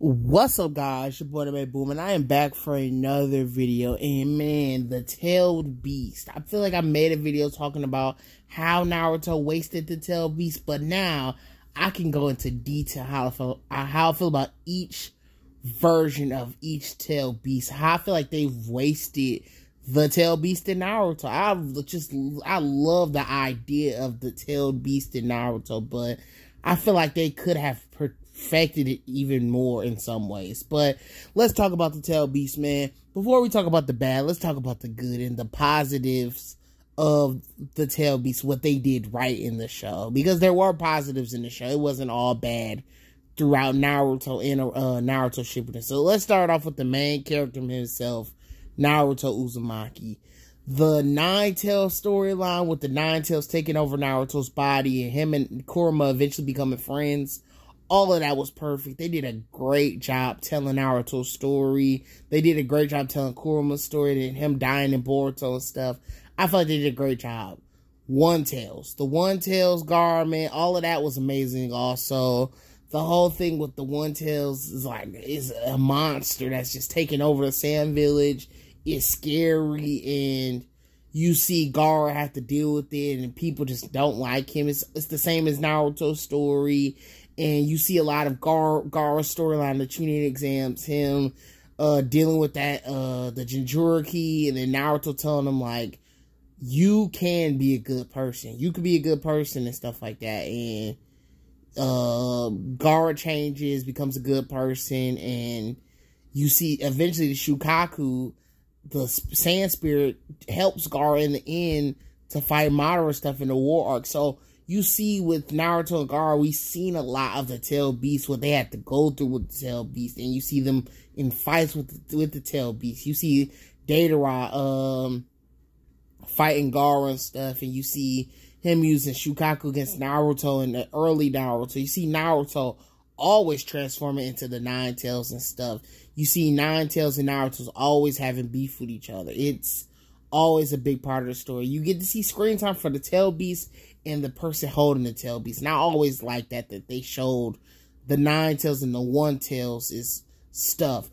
What's up guys, your boy the Boom and I am back for another video and man, the tailed beast. I feel like I made a video talking about how Naruto wasted the tailed beast, but now I can go into detail how I feel, uh, how I feel about each version of each tailed beast. How I feel like they've wasted the tailed beast in Naruto. I just, I love the idea of the tailed beast in Naruto, but I feel like they could have perfected it even more in some ways. But let's talk about the tail beast, man. Before we talk about the bad, let's talk about the good and the positives of the tail beast, what they did right in the show. Because there were positives in the show. It wasn't all bad throughout Naruto and uh, Naruto Shippuden. So let's start off with the main character himself, Naruto Uzumaki. The Nine Tails storyline with the Nine Tails taking over Naruto's body and him and Kurama eventually becoming friends all of that was perfect. They did a great job telling Naruto's story. They did a great job telling Kurama's story and him dying in Boruto and stuff. I felt like they did a great job. One Tails. The One Tails garment, all of that was amazing also. The whole thing with the One Tails is like is a monster that's just taking over the Sand Village. It's scary and you see Gaara have to deal with it and people just don't like him. It's it's the same as Naruto's story and you see a lot of Gar Gaara's storyline, the Chunin exams, him uh dealing with that uh the Jinchuriki, and then Naruto telling him like you can be a good person. You could be a good person and stuff like that. And uh Gaara changes, becomes a good person, and you see eventually the Shukaku, the Sand Spirit, helps Gaara in the end to fight Madara stuff in the war arc. So you see with Naruto and Gaara, we've seen a lot of the tail beasts, what they had to go through with the tail beast, and you see them in fights with the, with the tail beast. You see Deidara um fighting Gaara and stuff, and you see him using Shukaku against Naruto in the early Naruto. You see Naruto always transforming into the Nine Tails and stuff. You see Nine Tails and Naruto's always having beef with each other. It's always a big part of the story. You get to see screen time for the tail beast and the person holding the tail beast. And I always like that that they showed the nine tails and the one tails is stuff.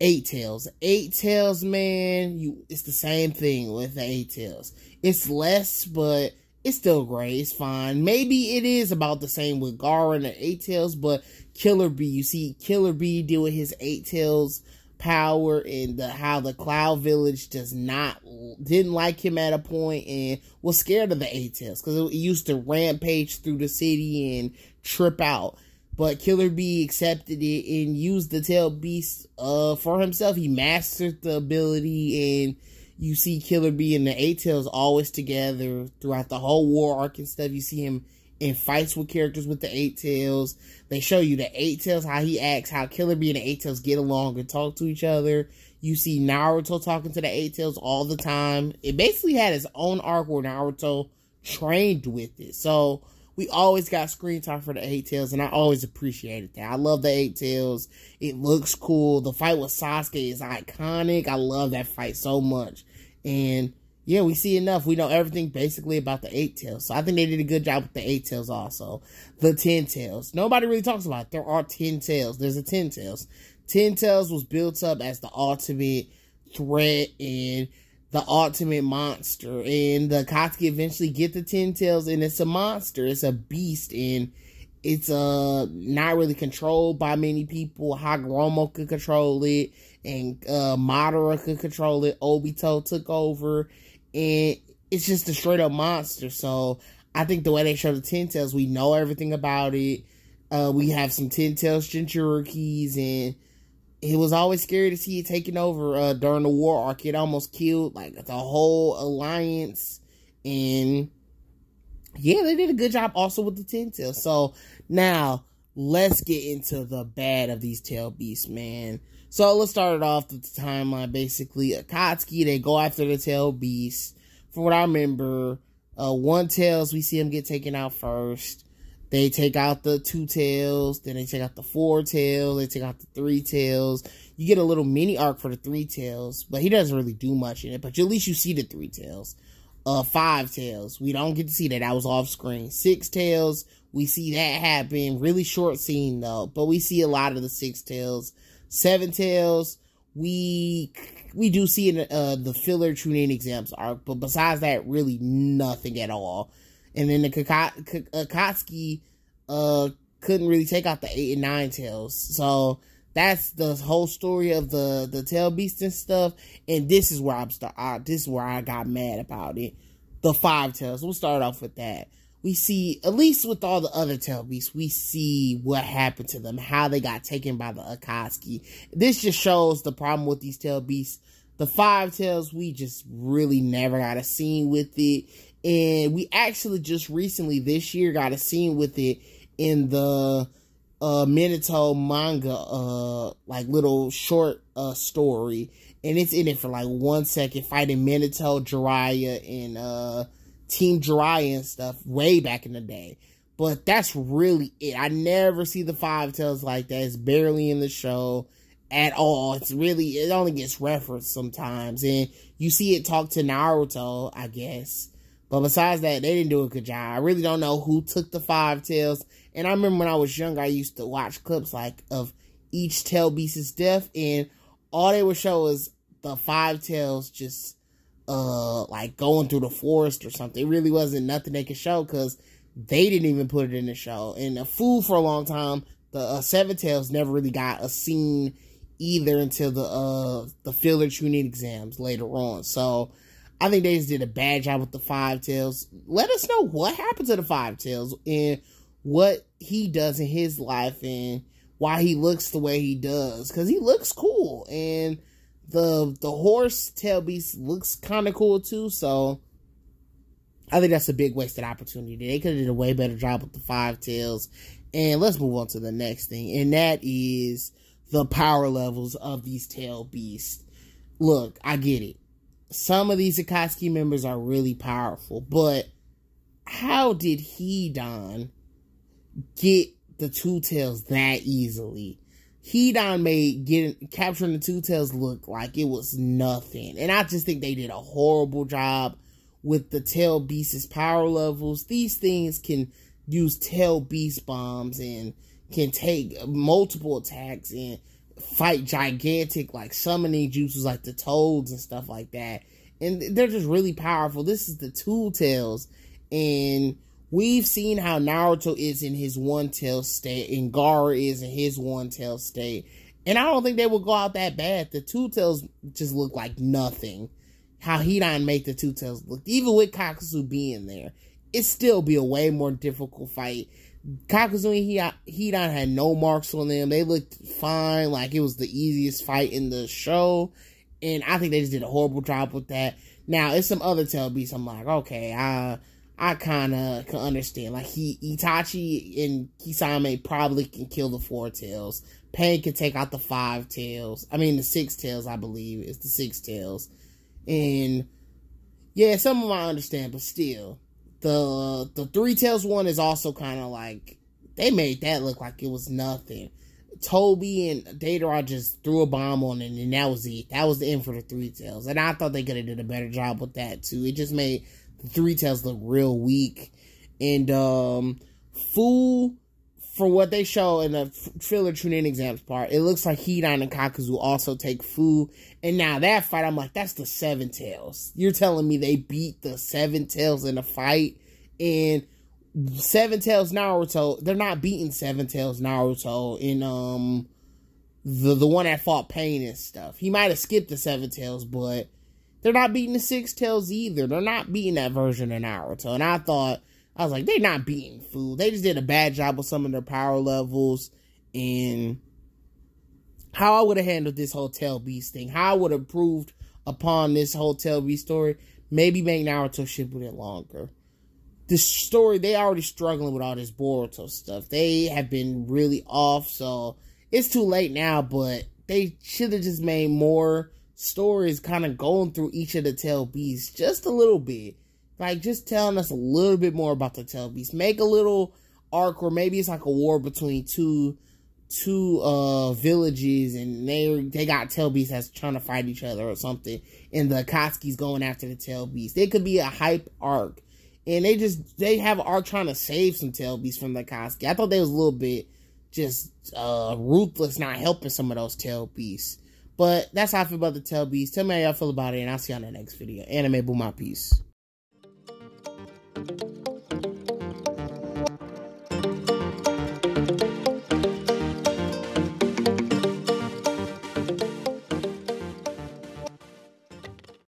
Eight tails. Eight tails, man, you it's the same thing with the eight tails. It's less, but it's still great. It's fine. Maybe it is about the same with Gaara and the eight tails, but Killer Bee, you see Killer Bee deal with his eight tails power and the, how the Cloud Village does not didn't like him at a point and was scared of the Eight Tails because it used to rampage through the city and trip out. But Killer Bee accepted it and used the Tail Beast uh, for himself. He mastered the ability and you see Killer Bee and the Eight Tails always together throughout the whole war arc and stuff. You see him in fights with characters with the eight tails. They show you the eight tails, how he acts, how Killer Bee and the eight tails get along and talk to each other. You see Naruto talking to the eight tails all the time. It basically had its own arc where Naruto trained with it. So we always got screen time for the eight tails, and I always appreciated that. I love the eight tails. It looks cool. The fight with Sasuke is iconic. I love that fight so much. And yeah, we see enough. We know everything basically about the eight tails. So I think they did a good job with the eight tails also. The ten tails. Nobody really talks about it. There are ten tails. There's a ten tails. Ten tails was built up as the ultimate threat and the ultimate monster. And the Akatsuki eventually get the ten tails and it's a monster. It's a beast and it's uh not really controlled by many people. Hagoromo could control it and uh Madara could control it. Obito took over and it's just a straight up monster. So I think the way they show the Ten Tails, we know everything about it. Uh, we have some Ten Tails Jinchurikis, and it was always scary to see it taking over uh, during the war arc. It almost killed like the whole alliance, and yeah, they did a good job also with the Ten Tails. So now let's get into the bad of these tail beasts, man. So let's start it off with the timeline. Basically, Akatsuki, they go after the tail beast. From what I remember, uh, one tails, we see him get taken out first. They take out the two tails, then they take out the four tails, they take out the three tails. You get a little mini arc for the three tails, but he doesn't really do much in it. But at least you see the three tails. Uh, five tails, we don't get to see that. That was off screen. Six tails, We see that happen. Really short scene though, but we see a lot of the six tails, seven tails. We we do see in uh, the filler Chunin exams arc, but besides that, really nothing at all. And then the Akatsuki uh, couldn't really take out the eight and nine tails, so that's the whole story of the the tail beast and stuff. And this is where I'm start. Uh, this is where I got mad about it. The five tails. We'll start off with that. We see, at least with all the other tail beasts, we see what happened to them, how they got taken by the Akatsuki. This just shows the problem with these tail beasts. The five tails, we just really never got a scene with it. And we actually just recently this year got a scene with it in the uh Minato manga uh like little short uh story and it's in it for like one second fighting Minato, Jiraiya and uh Team Jiraiya and stuff way back in the day. But that's really it. I never see the five tails like that. It's barely in the show at all. It's really it only gets referenced sometimes. And you see it talk to Naruto, I guess. But besides that, they didn't do a good job. I really don't know who took the five tails. And I remember when I was young, I used to watch clips like of each tail beast's death, and all they would show is the five tails just uh like going through the forest or something. It really wasn't nothing they could show because they didn't even put it in the show. And a fool for a long time, the uh, Seven Tails never really got a scene either until the uh the filler Chunin exams later on. So I think they just did a bad job with the Five Tails. Let us know what happened to the Five Tails and what he does in his life and why he looks the way he does. Because he looks cool. And the the horse tail beast looks kind of cool too. So I think that's a big wasted opportunity. They could have did a way better job with the five tails. And let's move on to the next thing. And that is the power levels of these tail beasts. Look, I get it some of these Akatsuki members are really powerful, but how did Hidan, get the two tails that easily? Hidan made getting capturing the two tails look like it was nothing. And I just think they did a horrible job with the tail beast's power levels. These things can use tail beast bombs and can take multiple attacks and fight gigantic like summoning jutsus like the toads and stuff like that. And they're just really powerful. This is the two tails. And we've seen how Naruto is in his one tail state and Gaara is in his one tail state. And I don't think they will go out that bad. The two tails just look like nothing. How Hidan make the two tails look, even with Kakuzu being there, it still be a way more difficult fight Kakuzu and Hidan had no marks on them. They looked fine, like it was the easiest fight in the show. And I think they just did a horrible job with that. Now, it's some other tail beasts. I'm like, okay, I I kind of can understand. Like, he Itachi and Kisame probably can kill the four tails. Pain can take out the five tails. I mean, the six tails, I believe. It's the six tails. And, yeah, some of them I understand, but still the the three tails one is also kind of like they made that look like it was nothing. Toby and Deidara just threw a bomb on it, and that was it. That was the end for the three tails, and I thought they could have did a better job with that too. It just made the three tails look real weak, and um, Fu from what they show in the filler Chunin exams part, it looks like Hidan and Kakuzu also take Fu. And now that fight, I'm like, that's the Seven Tails. You're telling me they beat the Seven Tails in a fight? And Seven Tails Naruto, they're not beating Seven Tails Naruto in um the the one that fought Pain and stuff. He might have skipped the Seven Tails, but they're not beating the Six Tails either. They're not beating that version of Naruto. And I thought I was like, they're not beating Fu. They just did a bad job with some of their power levels and how I would have handled this Hotel Beast thing. How I would have proved upon this Hotel Beast story. Maybe make Naruto Shippuden longer. This story, they already struggling with all this Boruto stuff. They have been really off, so it's too late now, but they should have just made more stories kind of going through each of the tail beasts just a little bit like just telling us a little bit more about the Tail Beast. Make a little arc or maybe it's like a war between two two uh villages and they they got tail beasts that's trying to fight each other or something and the Akatsuki's going after the tail beast. Could be a hype arc and they just they have art trying to save some tail beasts from the Akatsuki. I thought they was a little bit just uh ruthless, not helping some of those tail beasts. But that's how I feel about the tail. Tell me how y'all feel about it, and I'll see you on the next video. Anime Buum, my peace.